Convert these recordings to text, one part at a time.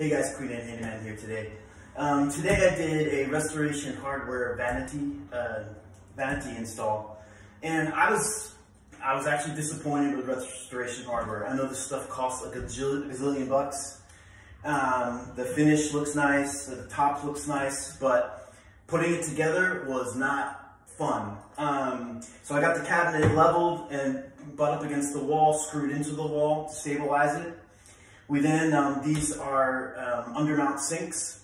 Hey guys, Queen Anne Handyman here today. Um, today I did a restoration hardware vanity uh, vanity install, and I was I was actually disappointed with restoration hardware. I know this stuff costs like a gazillion bucks. Um, the finish looks nice, the top looks nice, but putting it together was not fun. Um, so I got the cabinet leveled and butt up against the wall, screwed into the wall stabilize it. We then, um, these are um, undermount sinks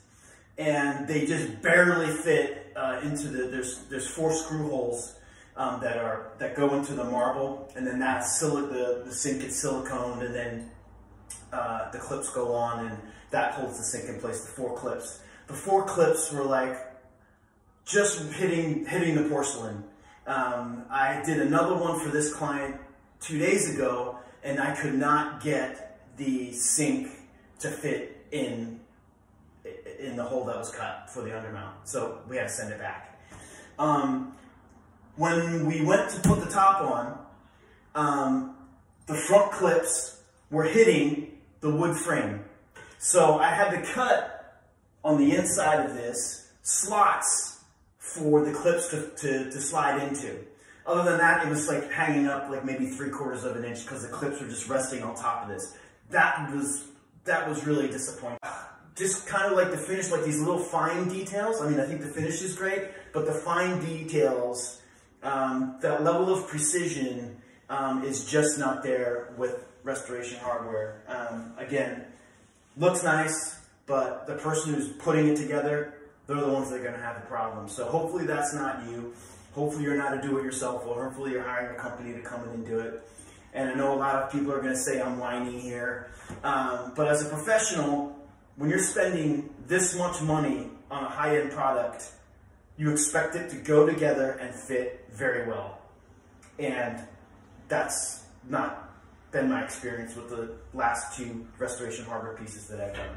and they just barely fit uh, into the, there's, there's four screw holes um, that are, that go into the marble and then that the, the sink gets siliconed and then uh, the clips go on and that holds the sink in place, the four clips. The four clips were like just hitting, hitting the porcelain. Um, I did another one for this client two days ago and I could not get the sink to fit in in the hole that was cut for the undermount. So we had to send it back. Um, when we went to put the top on, um, the front clips were hitting the wood frame. So I had to cut on the inside of this slots for the clips to, to, to slide into. Other than that, it was like hanging up like maybe three quarters of an inch because the clips were just resting on top of this that was that was really disappointing. Just kind of like the finish, like these little fine details. I mean, I think the finish is great, but the fine details, um, that level of precision um, is just not there with restoration hardware. Um, again, looks nice, but the person who's putting it together, they're the ones that are going to have the problem. So hopefully that's not you. Hopefully you're not a do-it-yourself, or hopefully you're hiring a company to come in and do it. And I know a lot of people are going to say I'm whiny here. Um, but as a professional, when you're spending this much money on a high-end product, you expect it to go together and fit very well. And that's not been my experience with the last two restoration hardware pieces that I've done.